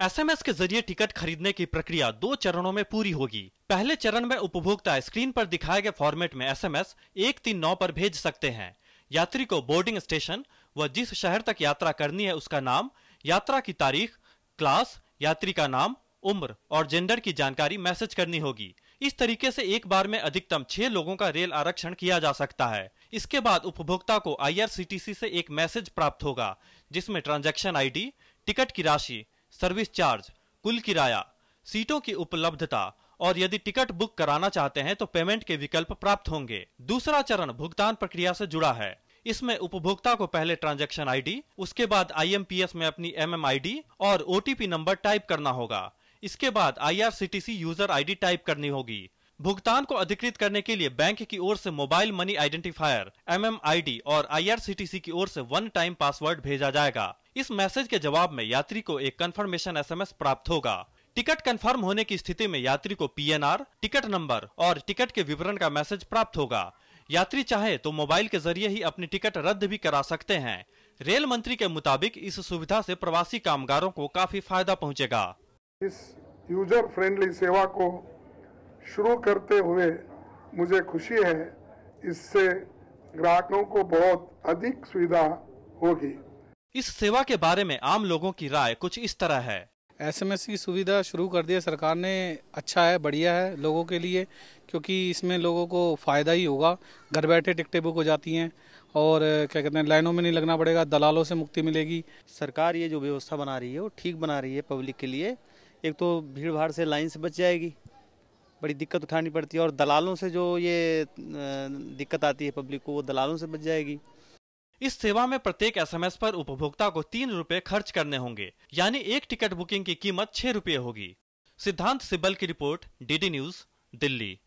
SMS के ज़रिए ticket खरीदने की प्रक्रिया दो चरणों में पूरी होगी। पहले चरण में उपभोक्ता स्क्रीन पर दिखाए गए फॉर्मेट में एसएमएस एक तीन नौ पर भेज सकते हैं। यात्री को बोर्डिंग स्टेशन व जिस शहर तक यात्रा करनी है उसका नाम, यात्रा की तारीख, क्लास, यात्री का नाम, उम्र और जेंडर की जानकारी मैसेज करनी होगी। इस तरीके से एक बार में अधिकतम छह लोगों का रेल आरक्षण किया जा सकता है। इसके बाद उपभोक्ता को आईआरसीटीसी से एक मैसेज प्राप्त होगा, जिसमें ट्रांजैक्शन आईडी, टिकट की राशि सर्विस चार्ज, कुल किराया, सीटों की उपलब्धता और यदि टिकट बुक कराना चाहते हैं तो पेमेंट के विकल्प प्राप्त होंगे। दूसरा चरण भुगतान प्रक्रिया से जुड़ा है। इसमें उपभोक्ता को पहले ट्रांजैक्शन आईडी, उसके बाद आईएमपीएस में अपनी एमएमआईडी और ओटीपी नंबर टाइप करना होगा। इसके बाद आईआरसीटीसी यूज़र आईडी टाइप करनी होगी। भुगतान को अधिकृत करने के लिए बैंक की ओर से मोबाइल मनी आइडेंटिफायर एमएमआईडी और आईआरसीटीसी की ओर से वन टाइम पासवर्ड भेजा जाएगा। इस मैसेज के जवाब में यात्री को एक कंफर्मेशन एसएमएस प्राप्त होगा। टिकट कंफर्म होने की स्थिति में यात्री को पीएनआर टिकट नंबर और टिकट के विवरण का मैसेज प्राप्त होगा। यात्री चाहे तो मोबाइल के ज़रिए ही अपनी टिकट रद्द भी करा सकते हैं। रेल मंत्री के मुताबिक इस सुविधा से प्रवासी कामगारों को काफ़ी फ़ायदा पहुंचेगा। इस यूज़र फ्रेंडली सेवा को शुरू करते हुए मुझे खुशी है इससे ग्राहकों को बहुत अधिक सुविधा होगी। इस सेवा के बारे में आम लोगों की राय कुछ इस तरह है। एसएमएस की सुविधा शुरू कर दी है सरकार ने अच्छा है बढ़िया है लोगों के लिए क्योंकि इसमें लोगों को फ़ायदा ही होगा। घर बैठे टिकटें बुक हो जाती हैं और क्या कहते हैं लाइनों में नहीं लगना पड़ेगा दलालों से मुक्ति मिलेगी। सरकार ये जो व्यवस्था बना रही है वो ठीक बना रही है पब्लिक के लिए। एक तो भीड़ भाड़ से लाइन से बच जाएगी। बड़ी दिक्कत उठानी पड़ती है और दलालों से जो ये दिक्कत आती है पब्लिक को, वो दलालों से बच जाएगी। इस सेवा में प्रत्येक एसएमएस पर उपभोक्ता को तीन रुपए खर्च करने होंगे, यानी एक टिकट बुकिंग की कीमत छह रुपये होगी। सिद्धांत सिब्बल की रिपोर्ट, डीडी न्यूज़, दिल्ली।